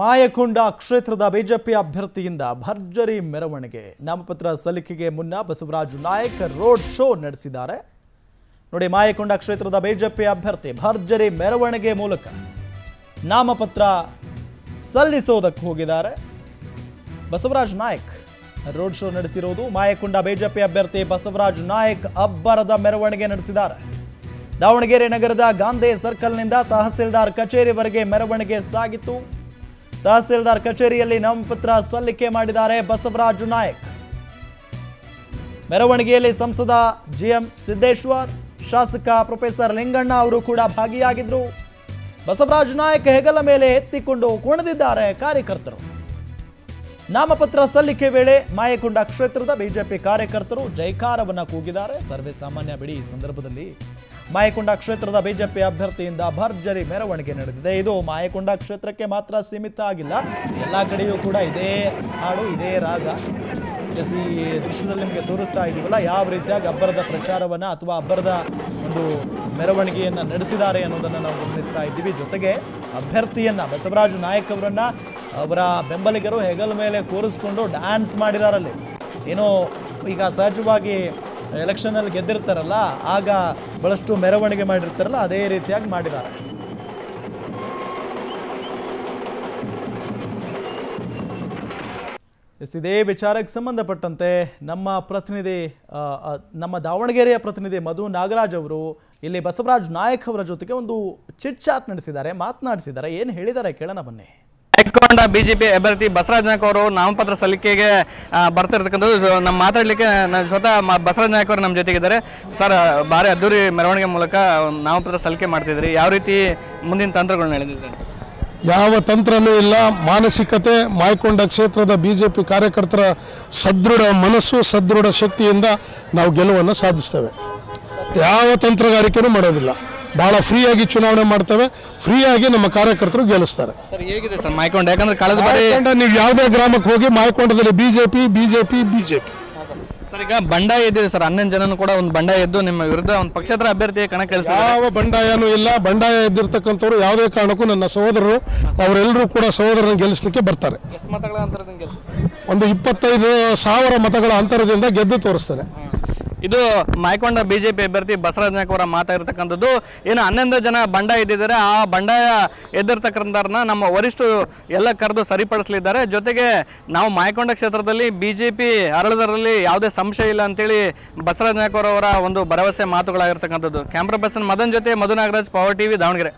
ಮಾಯಕೊಂಡ ಕ್ಷೇತ್ರದ ಬಿಜೆಪಿ ಅಭ್ಯರ್ಥಿಯಿಂದ ಭರ್ಜರಿ ಮೆರವಣಿಗೆ. ನಾಮಪತ್ರ ಸಲ್ಲಿಕೆಗೆ ಮುನ್ನ ಬಸವರಾಜು ನಾಯಕ್ ರೋಡ್ ಶೋ ನಡೆಸಿದ್ದಾರೆ. ನೋಡಿ, ಮಾಯಕೊಂಡ ಕ್ಷೇತ್ರದ ಬಿಜೆಪಿ ಅಭ್ಯರ್ಥಿ ಭರ್ಜರಿ ಮೆರವಣಿಗೆ ಮೂಲಕ ನಾಮಪತ್ರ ಸಲ್ಲಿಸೋದಕ್ಕೆ ಹೋಗಿದ್ದಾರೆ. ಬಸವರಾಜ್ ನಾಯಕ್ ರೋಡ್ ಶೋ ನಡೆಸಿರೋದು ಮಾಯಕೊಂಡ ಬಿಜೆಪಿ ಅಭ್ಯರ್ಥಿ ಬಸವರಾಜ್ ನಾಯಕ್ ಅಬ್ಬರದ ಮೆರವಣಿಗೆ ನಡೆಸಿದ್ದಾರೆ. ದಾವಣಗೆರೆ ನಗರದ ಗಾಂಧಿ ಸರ್ಕಲ್ನಿಂದ ತಹಸೀಲ್ದಾರ್ ಕಚೇರಿವರೆಗೆ ಮೆರವಣಿಗೆ ಸಾಗಿತು ತಹಸೀಲ್ದಾರ್ ಕಚೇರಿಯಲ್ಲಿ ನಾಮಪತ್ರ ಸಲ್ಲಿಕೆ ಮಾಡಿದ್ದಾರೆ ಬಸವರಾಜು ನಾಯಕ್. ಮೆರವಣಿಗೆಯಲ್ಲಿ ಸಂಸದ ಜಿಎಂ ಸಿದ್ದೇಶ್ವರ್, ಶಾಸಕ ಪ್ರೊಫೆಸರ್ ಲಿಂಗಣ್ಣ ಅವರು ಕೂಡ ಭಾಗಿಯಾಗಿದ್ರು. ಬಸವರಾಜು ನಾಯಕ್ ಹೆಗಲ ಮೇಲೆ ಎತ್ತಿಕೊಂಡು ಕುಣಿದಿದ್ದಾರೆ ಕಾರ್ಯಕರ್ತರು. ನಾಮಪತ್ರ ಸಲ್ಲಿಕೆ ವೇಳೆ ಮಾಯಕೊಂಡ ಕ್ಷೇತ್ರದ ಬಿಜೆಪಿ ಕಾರ್ಯಕರ್ತರು ಜೈಕಾರವನ್ನ ಕೂಗಿದ್ದಾರೆ. ಸರ್ವೇ ಸಾಮಾನ್ಯ ಬಿಡಿ ಈ ಸಂದರ್ಭದಲ್ಲಿ ಮಾಯಕೊಂಡ ಕ್ಷೇತ್ರದ ಬಿಜೆಪಿ ಅಭ್ಯರ್ಥಿಯಿಂದ ಭರ್ಜರಿ ಮೆರವಣಿಗೆ ನಡೆದಿದೆ. ಇದು ಮಾಯಕೊಂಡ ಕ್ಷೇತ್ರಕ್ಕೆ ಮಾತ್ರ ಸೀಮಿತ ಆಗಿಲ್ಲ. ಎಲ್ಲ ಕಡೆಯೂ ಕೂಡ ಇದೇ ಹಾಡು, ಇದೇ ರಾಗ. ಈ ದೃಶ್ಯದಲ್ಲಿ ನಿಮಗೆ ತೋರಿಸ್ತಾ ಇದ್ದೀವಲ್ಲ ಯಾವ ರೀತಿಯಾಗಿ ಅಬ್ಬರದ ಪ್ರಚಾರವನ್ನ ಅಥವಾ ಅಬ್ಬರದ ಒಂದು ಮೆರವಣಿಗೆಯನ್ನ ನಡೆಸಿದ್ದಾರೆ ಅನ್ನೋದನ್ನು ನಾವು ಗಮನಿಸ್ತಾ ಇದ್ದೀವಿ. ಜೊತೆಗೆ ಅಭ್ಯರ್ಥಿಯನ್ನ, ಬಸವರಾಜ ನಾಯಕ್ ಅವರನ್ನು ಅವರ ಬೆಂಬಲಿಗರು ಹೆಗಲ ಮೇಲೆ ಕೂರಿಸ್ಕೊಂಡು ಡ್ಯಾನ್ಸ್ ಮಾಡಿದಾರಲ್ಲಿ. ಏನೋ ಈಗ ಸಹಜವಾಗಿ ಎಲೆಕ್ಷನಲ್ಲಿ ಗೆದ್ದಿರ್ತಾರಲ್ಲ, ಆಗ ಬಹಳಷ್ಟು ಮೆರವಣಿಗೆ ಮಾಡಿರ್ತಾರಲ್ಲ, ಅದೇ ರೀತಿಯಾಗಿ ಮಾಡಿದ್ದಾರೆ. ಎಸ್, ಇದೇ ವಿಚಾರಕ್ಕೆ ಸಂಬಂಧಪಟ್ಟಂತೆ ನಮ್ಮ ಪ್ರತಿನಿಧಿ ನಮ್ಮ ದಾವಣಗೆರೆಯ ಪ್ರತಿನಿಧಿ ಮಧು ನಾಗರಾಜ್ ಅವರು ಇಲ್ಲಿ ಬಸವರಾಜ್ ನಾಯಕ್ ಅವರ ಜೊತೆಗೆ ಒಂದು ಚಿಟ್ ಚಾಟ್ ನಡೆಸಿದ್ದಾರೆ ಮಾತನಾಡಿಸಿದ್ದಾರೆ. ಏನು ಹೇಳಿದ್ದಾರೆ ಕೇಳೋಣ ಬನ್ನಿ. ಹೈಕೊಂಡ ಬಿಜೆಪಿ ಅಭ್ಯರ್ಥಿ ಬಸವರಾಜ ನಾಯಕ್ ಅವರು ನಾಮಪತ್ರ ಸಲ್ಲಿಕೆಗೆ ಬರ್ತಿರ್ತಕ್ಕಂಥದ್ದು ನಮ್ಮ ಮಾತಾಡಲಿಕ್ಕೆ ನ- ಸ್ವತಃ ಮ- ಬಸವರಾಜ ನಾಯಕ್ ಅವರು ನಮ್ಮ ಜೊತೆಗಿದ್ದಾರೆ. ಸರ್ ಭಾರಿ ಅದ್ದೂರಿ ಮೆರವಣಿಗೆ ಮೂಲಕ ನಾಮಪತ್ರ ಸಲ್ಲಿಕೆ ಮಾಡ್ತಿದ್ರಿ ಯಾವ ರೀತಿ ಮುಂದಿನ ತಂತ್ರಗಳನ್ನ ಹೇಳಿದ್ರಿ ಅಂತ? ಯಾವ ತಂತ್ರನೂ ಇಲ್ಲ. ಮಾನಸಿಕತೆ ಮಾಯ್ಕೊಂಡ ಕ್ಷೇತ್ರದ ಬಿಜೆಪಿ ಕಾರ್ಯಕರ್ತರ ಸದೃಢ ಮನಸ್ಸು ಸದೃಢ ಶಕ್ತಿಯಿಂದ ನಾವು ಗೆಲುವನ್ನು ಸಾಧಿಸ್ತೇವೆ. ಯಾವ ತಂತ್ರಗಾರಿಕೆನೂ ಮಾಡೋದಿಲ್ಲ. ಭಾಳ ಫ್ರೀಯಾಗಿ ಚುನಾವಣೆ ಮಾಡ್ತವೆ. ಫ್ರೀಯಾಗಿ ನಮ್ಮ ಕಾರ್ಯಕರ್ತರು ಗೆಲ್ಲಿಸ್ತಾರೆ. ಸರ್ ಹೇಗಿದೆ ಸರ್ ಮಾಯ್ಕೊಂಡ? ಯಾಕಂದ್ರೆ ಕಳೆದ ಬಾರಿ ನೀವು ಯಾವುದೇ ಗ್ರಾಮಕ್ಕೆ ಹೋಗಿ ಮಾಯಕೊಂಡದಲ್ಲಿ ಬಿಜೆಪಿ ಬಿಜೆಪಿ ಬಿಜೆಪಿ. ಸರ್. ಈಗ ಬಂಡಾಯ ಇದೆ ಸರ್. ಹನ್ನೊಂದು ಜನನು ಕೂಡ ಒಂದು ಬಂಡಾಯ ಎದ್ದು ನಿಮ್ಮ ವಿರುದ್ಧ ಒಂದು ಪಕ್ಷೇತರ ಅಭ್ಯರ್ಥಿ ಕಣ ಯಾವ ಬಂಡಾಯನೂ ಇಲ್ಲ. ಬಂಡಾಯ ಎದ್ದಿರ್ತಕ್ಕಂಥವ್ರು ಯಾವುದೇ ಕಾರಣಕ್ಕೂ ನನ್ನ ಸಹೋದರರು ಅವರೆಲ್ಲರೂ ಕೂಡ ಸಹೋದರನ ಗೆಲ್ಲಿಸ್ಲಿಕ್ಕೆ ಬರ್ತಾರೆ. ಎಷ್ಟು ಮತಗಳ ಅಂತರದಿಂದ ಒಂದು ಇಪ್ಪತ್ತೈದು ಸಾವಿರ ಮತಗಳ ಅಂತರದಿಂದ ಗೆದ್ದು ತೋರಿಸ್ತೇನೆ. ಇದು ಮಾಯಕೊಂಡ ಬಿಜೆಪಿ ಅಭ್ಯರ್ಥಿ ಬಸವರಾಜ ಅವರ ಮಾತಾಡಿರ್ತಕ್ಕಂಥದ್ದು ಏನು ಹನ್ನೊಂದು ಜನ ಬಂಡಾಯ ಇದ್ದಿದ್ದಾರೆ. ಆ ಬಂಡಾಯ ಎದ್ದಿರ್ತಕ್ಕಂಥವ್ರನ್ನ ನಮ್ಮ ವರಿಷ್ಠರು ಎಲ್ಲ ಕರೆದು ಸರಿಪಡಿಸಲಿದ್ದಾರೆ. ಜೊತೆಗೆ ನಾವು ಮಾಯಕೊಂಡ ಕ್ಷೇತ್ರದಲ್ಲಿ ಬಿಜೆಪಿ ಅರಳದರಲ್ಲಿ ಯಾವುದೇ ಸಂಶಯ ಇಲ್ಲ ಅಂತೇಳಿ ಬಸವರಾಜ ಅವರವರ ಒಂದು ಭರವಸೆ ಮಾತುಗಳಾಗಿರ್ತಕ್ಕಂಥದ್ದು. ಕ್ಯಾಮ್ರಾ ಪರ್ಸನ್ ಮದನ್ ಜೊತೆ ಮಧು ನಾಗರಾಜ್, ಪವರ್ ಟಿವಿ ದಾವಣಗೆರೆ.